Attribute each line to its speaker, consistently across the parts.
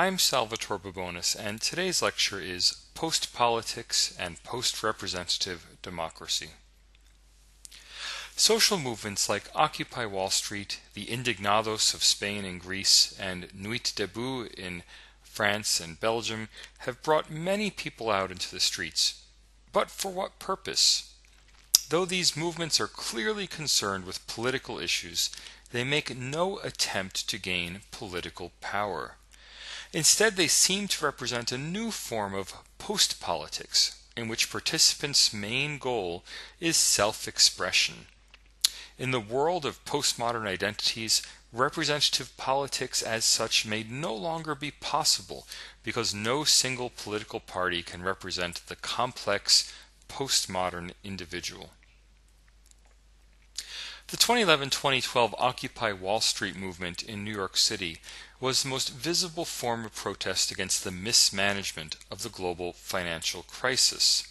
Speaker 1: I'm Salvatore Babones, and today's lecture is Post Politics and Post Representative Democracy. Social movements like Occupy Wall Street, the Indignados of Spain and Greece, and Nuit Debout in France and Belgium have brought many people out into the streets. But for what purpose? Though these movements are clearly concerned with political issues, they make no attempt to gain political power. Instead, they seem to represent a new form of post politics, in which participants' main goal is self expression. In the world of postmodern identities, representative politics as such may no longer be possible because no single political party can represent the complex postmodern individual. The 2011 2012 Occupy Wall Street movement in New York City was the most visible form of protest against the mismanagement of the global financial crisis.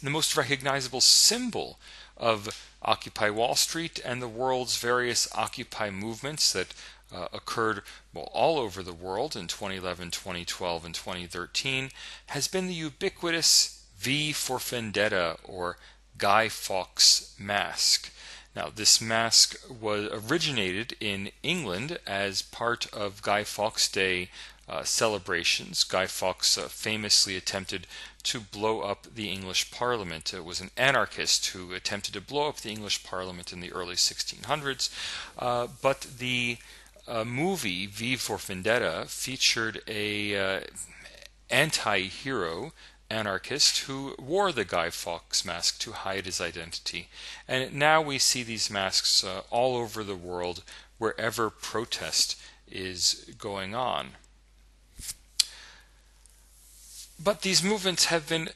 Speaker 1: The most recognizable symbol of Occupy Wall Street and the world's various Occupy movements that uh, occurred well, all over the world in 2011, 2012, and 2013 has been the ubiquitous V for Vendetta or Guy Fawkes mask. Now, this mask was originated in England as part of Guy Fawkes Day uh, celebrations. Guy Fawkes uh, famously attempted to blow up the English Parliament. It was an anarchist who attempted to blow up the English Parliament in the early 1600s. Uh, but the uh, movie V for Vendetta featured a uh, anti-hero anarchist who wore the Guy Fawkes mask to hide his identity. And now we see these masks uh, all over the world wherever protest is going on. But these movements have been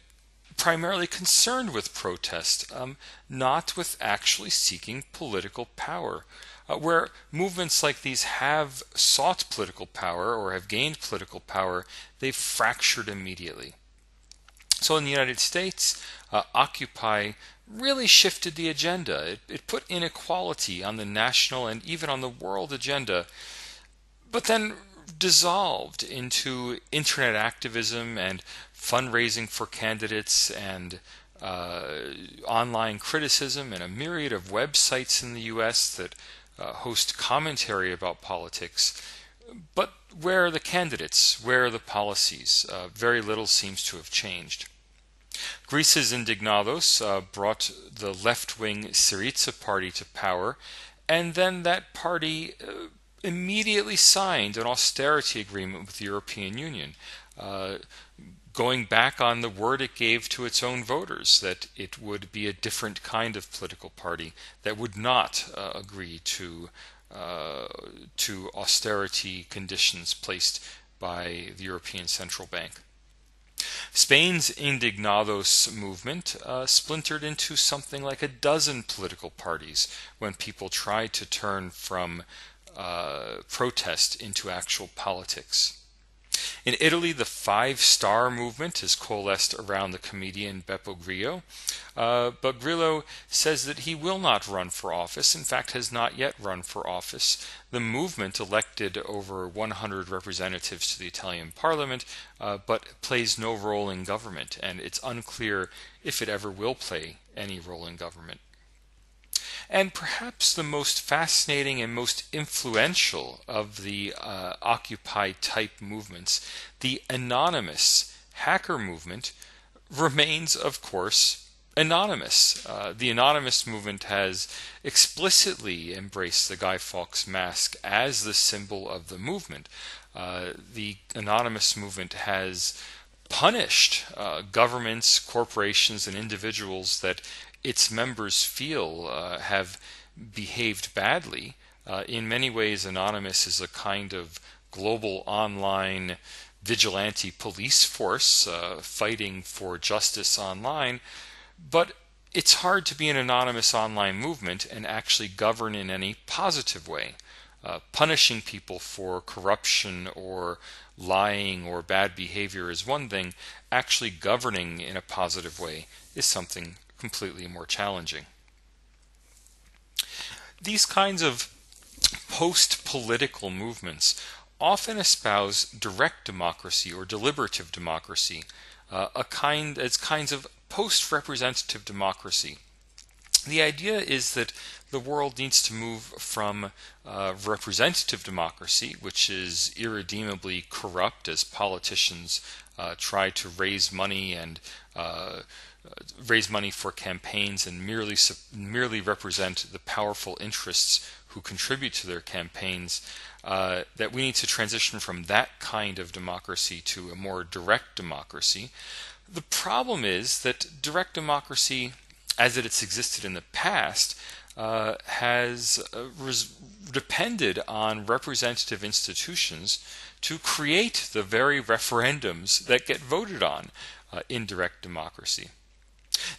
Speaker 1: primarily concerned with protest, um, not with actually seeking political power. Uh, where movements like these have sought political power or have gained political power, they've fractured immediately. So in the United States, uh, Occupy really shifted the agenda. It, it put inequality on the national and even on the world agenda, but then dissolved into internet activism and fundraising for candidates and uh, online criticism and a myriad of websites in the US that uh, host commentary about politics. But where are the candidates? Where are the policies? Uh, very little seems to have changed. Greece's Indignados uh, brought the left wing Syriza party to power, and then that party uh, immediately signed an austerity agreement with the European Union, uh, going back on the word it gave to its own voters that it would be a different kind of political party that would not uh, agree to uh, to austerity conditions placed by the European Central Bank. Spain's Indignados movement uh, splintered into something like a dozen political parties when people tried to turn from uh, protest into actual politics. In Italy, the Five Star Movement has coalesced around the comedian Beppe Grillo. Uh, but Grillo says that he will not run for office, in fact, has not yet run for office. The movement elected over 100 representatives to the Italian parliament, uh, but plays no role in government, and it's unclear if it ever will play any role in government. And perhaps the most fascinating and most influential of the uh, Occupy type movements, the anonymous hacker movement, remains, of course, anonymous. Uh, the anonymous movement has explicitly embraced the Guy Fawkes mask as the symbol of the movement. Uh, the anonymous movement has punished uh, governments, corporations, and individuals that its members feel uh, have behaved badly. Uh, in many ways, Anonymous is a kind of global online vigilante police force uh, fighting for justice online. But it's hard to be an anonymous online movement and actually govern in any positive way. Uh, punishing people for corruption or lying or bad behavior is one thing, actually governing in a positive way is something completely more challenging. These kinds of post political movements often espouse direct democracy or deliberative democracy, uh, a kind as kinds of post-representative democracy. The idea is that the world needs to move from uh, representative democracy, which is irredeemably corrupt as politicians uh, try to raise money and uh, raise money for campaigns and merely merely represent the powerful interests who contribute to their campaigns. Uh, that we need to transition from that kind of democracy to a more direct democracy. The problem is that direct democracy, as it has existed in the past, uh, has uh, res- depended on representative institutions to create the very referendums that get voted on uh, in direct democracy.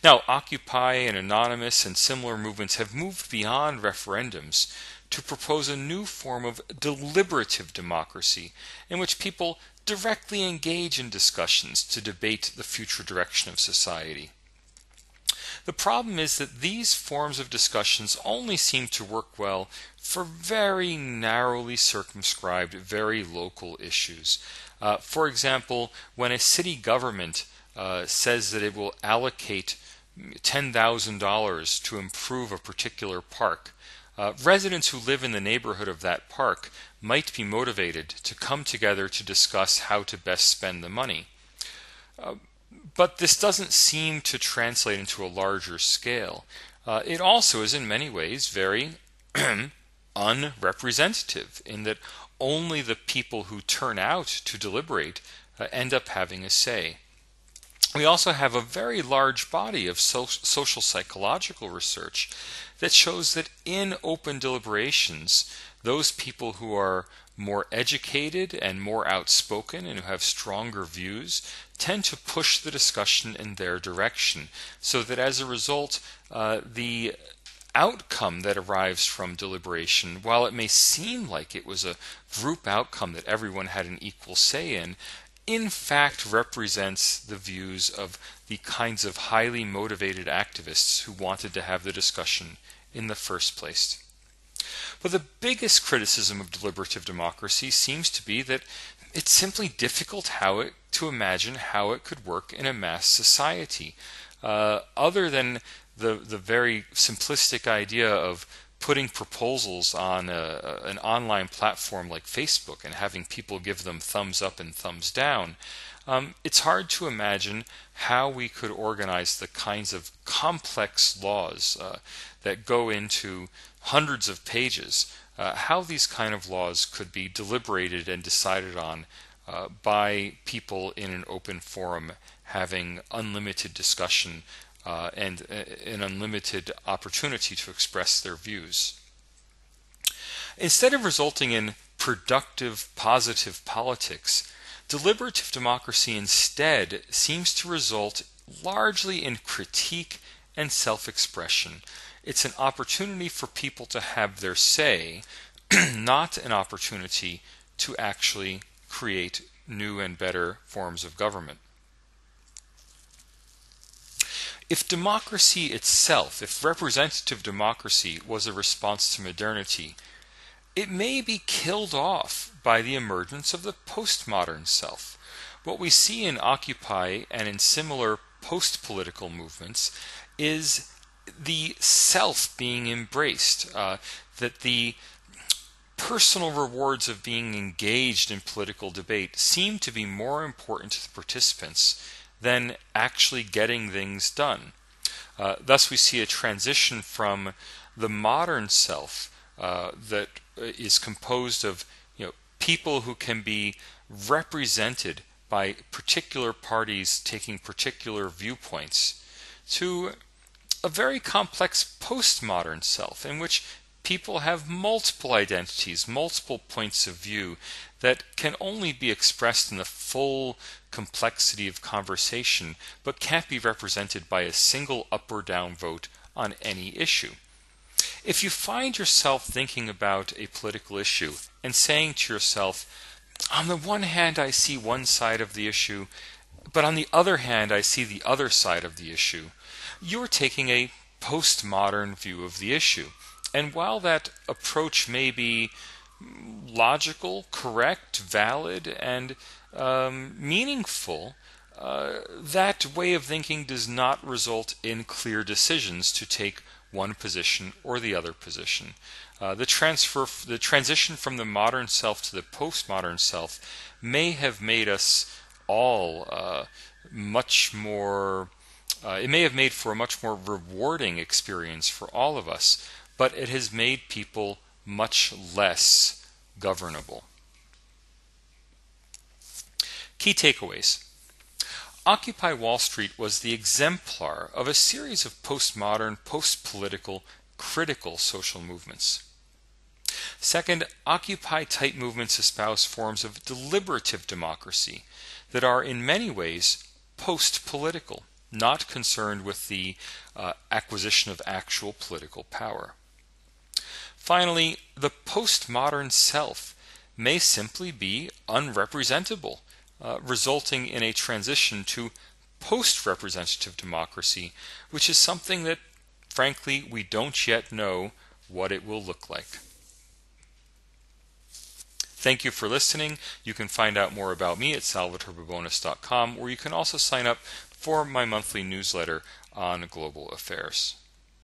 Speaker 1: Now, Occupy and Anonymous and similar movements have moved beyond referendums to propose a new form of deliberative democracy in which people directly engage in discussions to debate the future direction of society. The problem is that these forms of discussions only seem to work well for very narrowly circumscribed, very local issues. Uh, for example, when a city government uh, says that it will allocate $10,000 to improve a particular park, uh, residents who live in the neighborhood of that park might be motivated to come together to discuss how to best spend the money. Uh, but this doesn't seem to translate into a larger scale. Uh, it also is, in many ways, very unrepresentative in that only the people who turn out to deliberate uh, end up having a say. We also have a very large body of so- social psychological research that shows that in open deliberations, those people who are more educated and more outspoken and who have stronger views tend to push the discussion in their direction, so that as a result, uh, the outcome that arrives from deliberation, while it may seem like it was a group outcome that everyone had an equal say in, in fact represents the views of the kinds of highly motivated activists who wanted to have the discussion in the first place. But the biggest criticism of deliberative democracy seems to be that it's simply difficult how it, to imagine how it could work in a mass society. Uh, other than the, the very simplistic idea of putting proposals on a, an online platform like Facebook and having people give them thumbs up and thumbs down, um, it's hard to imagine how we could organize the kinds of complex laws uh, that go into hundreds of pages, uh, how these kind of laws could be deliberated and decided on uh, by people in an open forum having unlimited discussion uh, and uh, an unlimited opportunity to express their views. Instead of resulting in productive, positive politics, deliberative democracy instead seems to result largely in critique and self expression, it's an opportunity for people to have their say, not an opportunity to actually create new and better forms of government. If democracy itself, if representative democracy was a response to modernity, it may be killed off by the emergence of the postmodern self. What we see in Occupy and in similar post political movements is the self being embraced, uh, that the personal rewards of being engaged in political debate seem to be more important to the participants than actually getting things done. Uh, thus, we see a transition from the modern self uh, that is composed of you know people who can be represented by particular parties taking particular viewpoints to a very complex postmodern self in which people have multiple identities, multiple points of view that can only be expressed in the full complexity of conversation, but can't be represented by a single up or down vote on any issue. If you find yourself thinking about a political issue and saying to yourself, on the one hand, I see one side of the issue, but on the other hand, I see the other side of the issue, you're taking a postmodern view of the issue. And while that approach may be logical, correct, valid, and um, meaningful, uh, that way of thinking does not result in clear decisions to take one position or the other position. Uh, the transfer, the transition from the modern self to the postmodern self may have made us all uh, much more. Uh, it may have made for a much more rewarding experience for all of us, but it has made people much less governable. Key takeaways Occupy Wall Street was the exemplar of a series of postmodern, post political, critical social movements. Second, Occupy type movements espouse forms of deliberative democracy that are in many ways post political, not concerned with the uh, acquisition of actual political power. Finally, the postmodern self may simply be unrepresentable uh, resulting in a transition to post representative democracy, which is something that, frankly, we don't yet know what it will look like. Thank you for listening. You can find out more about me at salvatorebabones.com, where you can also sign up for my monthly newsletter on global affairs.